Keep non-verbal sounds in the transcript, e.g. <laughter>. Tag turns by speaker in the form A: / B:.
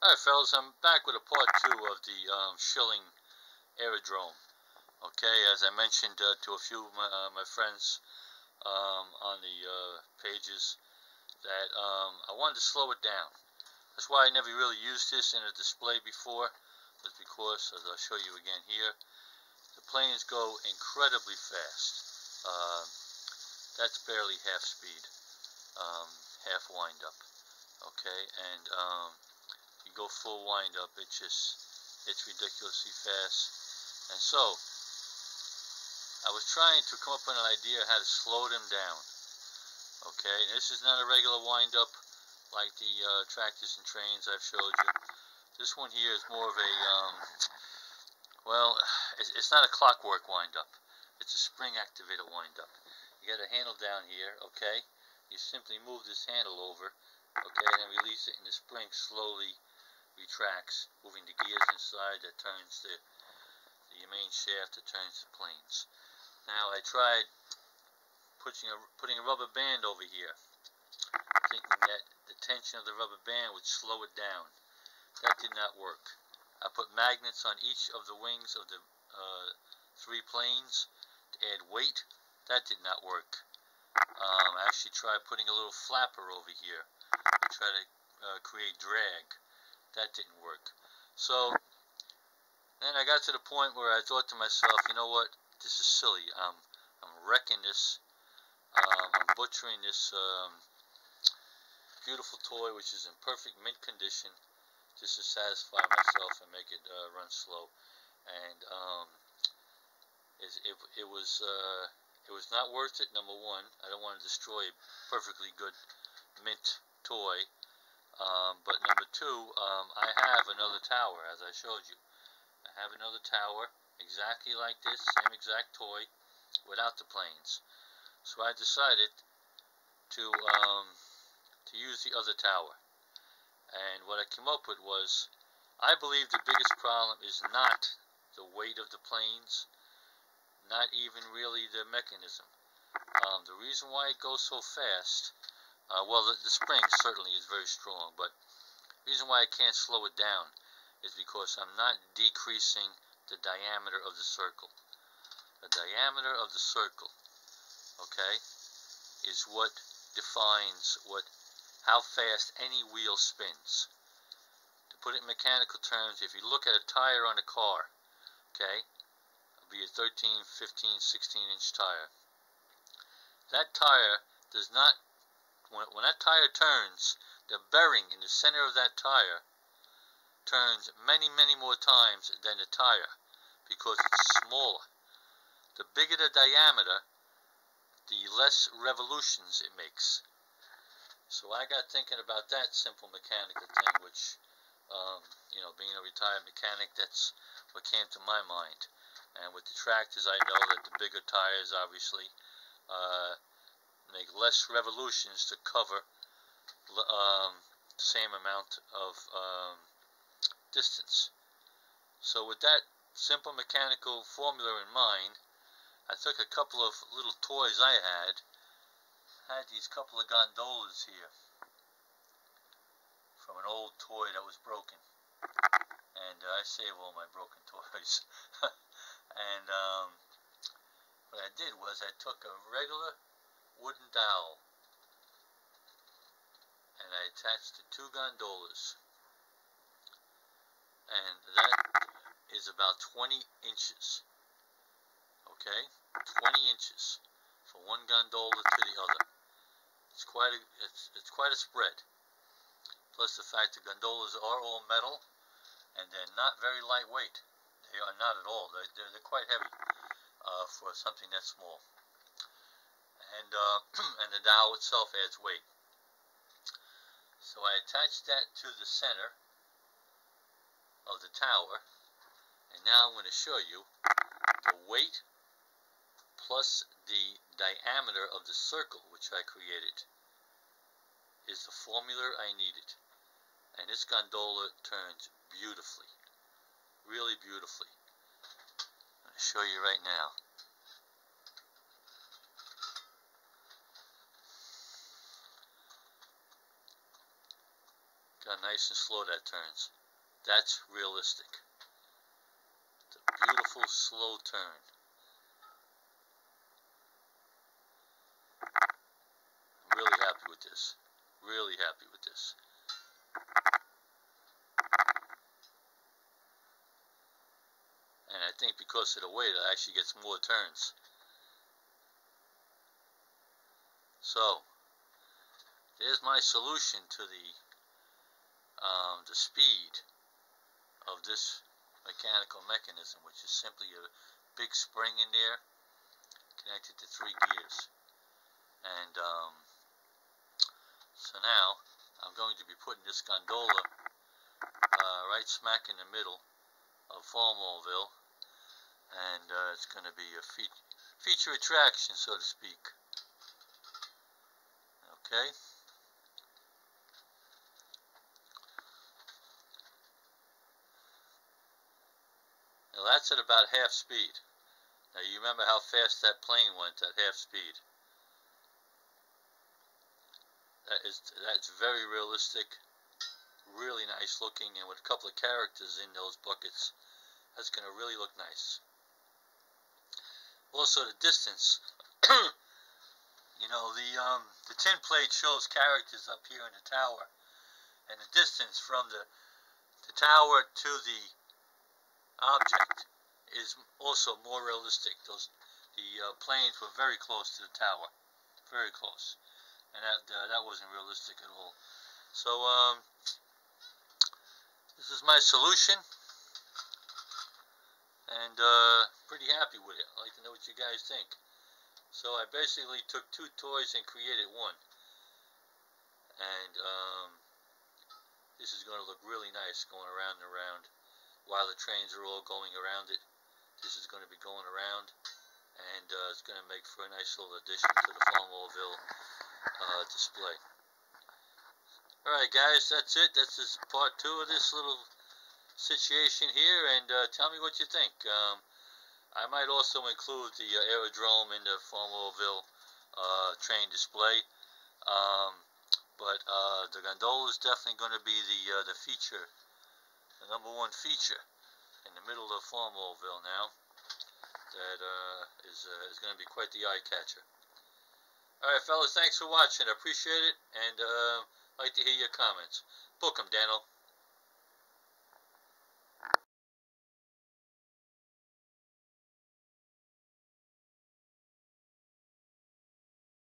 A: Alright fellas, I'm back with a part two of the um, Schylling Aerodrome. Okay, as I mentioned uh, to a few of my, uh, my friends um, on the uh, pages that um, I wanted to slow it down. That's why I never really used this in a display before, was because, as I'll show you again here, the planes go incredibly fast. Uh, that's barely half speed, um, half wind up. Okay, and um, you go full wind up, it just, it's ridiculously fast. And so, I was trying to come up with an idea how to slow them down. Okay, this is not a regular wind up like the uh, tractors and trains I've showed you. This one here is more of a, um, well, <sighs> it's, it's not a clockwork wind up. It's a spring activated wind up. You got a handle down here, okay? You simply move this handle over, okay, and release it, and the spring slowly retracts, moving the gears inside that turns the, the main shaft that turns the planes. Now I tried putting a, putting a rubber band over here, thinking that the tension of the rubber band would slow it down. That did not work. I put magnets on each of the wings of the uh, three planes to add weight. That did not work. Um, I actually tried putting a little flapper over here to try to uh, create drag that didn't work. So then I got to the point where I thought to myself, you know what, this is silly. I'm I'm wrecking this. Um, I'm butchering this um, beautiful toy, which is in perfect mint condition, just to satisfy myself and make it uh, run slow. And um, it, it, it was uh, it was not worth it. Number one, I don't want to destroy a perfectly good mint toy. Um, but number two, um, I have another tower, as I showed you. I have another tower, exactly like this, same exact toy, without the planes. So I decided to um, to use the other tower. And what I came up with was, I believe the biggest problem is not the weight of the planes, not even really the mechanism. Um, the reason why it goes so fast uh, well, the, the spring certainly is very strong, but the reason why I can't slow it down is because I'm not decreasing the diameter of the circle. The diameter of the circle, okay, is what defines what how fast any wheel spins. To put it in mechanical terms, if you look at a tire on a car, okay, be a 13, 15, 16 inch tire. That tire does not when, when that tire turns, the bearing in the center of that tire turns many, many more times than the tire because it's smaller. The bigger the diameter, the less revolutions it makes. So I got thinking about that simple mechanical thing, which, um, you know, being a retired mechanic, that's what came to my mind. And with the tractors, I know that the bigger tires, obviously, uh, make less revolutions to cover um, the same amount of um, distance. So with that simple mechanical formula in mind, I took a couple of little toys I had. I had these couple of gondolas here from an old toy that was broken. And uh, I save all my broken <laughs> toys. <laughs> and um, what I did was I took a regular wooden dowel. And I attached the two gondolas. And that is about 20 inches. Okay? 20 inches from one gondola to the other. It's quite a it's, it's quite a spread. Plus the fact the gondolas are all metal and they're not very lightweight. They are not at all. They're, they're, they're quite heavy uh, for something that small and uh, <clears throat> and the dowel itself adds weight. So I attached that to the center of the tower, and now I'm going to show you the weight plus the diameter of the circle which I created is the formula I needed. And this gondola turns beautifully, really beautifully. I'm going to show you right now. How nice and slow that turns. That's realistic. It's a beautiful slow turn. I'm really happy with this. Really happy with this. And I think because of the weight, it actually gets more turns. So, there's my solution to the um, the speed of this mechanical mechanism, which is simply a big spring in there connected to three gears. And um, so now I'm going to be putting this gondola uh, right smack in the middle of Farmallville, and uh, it's going to be a fe feature attraction, so to speak. Okay. Now that's at about half speed. Now you remember how fast that plane went at half speed. That is that's very realistic, really nice looking, and with a couple of characters in those buckets, that's going to really look nice. Also the distance. <clears throat> you know the um, the tin plate shows characters up here in the tower, and the distance from the the tower to the object is also more realistic. Those the uh, planes were very close to the tower, very close, and that uh, that wasn't realistic at all. So um, this is my solution, and uh, pretty happy with it. I'd like to know what you guys think. So I basically took two toys and created one, and um, this is going to look really nice going around and around while the trains are all going around it. This is going to be going around and uh, it's going to make for a nice little addition to the Farmallville uh, display. Alright guys, that's it. That's just part two of this little situation here and uh, tell me what you think. Um, I might also include the uh, aerodrome in the Farmallville uh, train display. Um, but uh, the gondola is definitely going to be the the feature the number one feature middle of Farmallville now that uh, is, uh, is going to be quite the eye catcher. Alright fellas, thanks for watching. I appreciate it and uh, like to hear your comments. Book 'em, Daniel.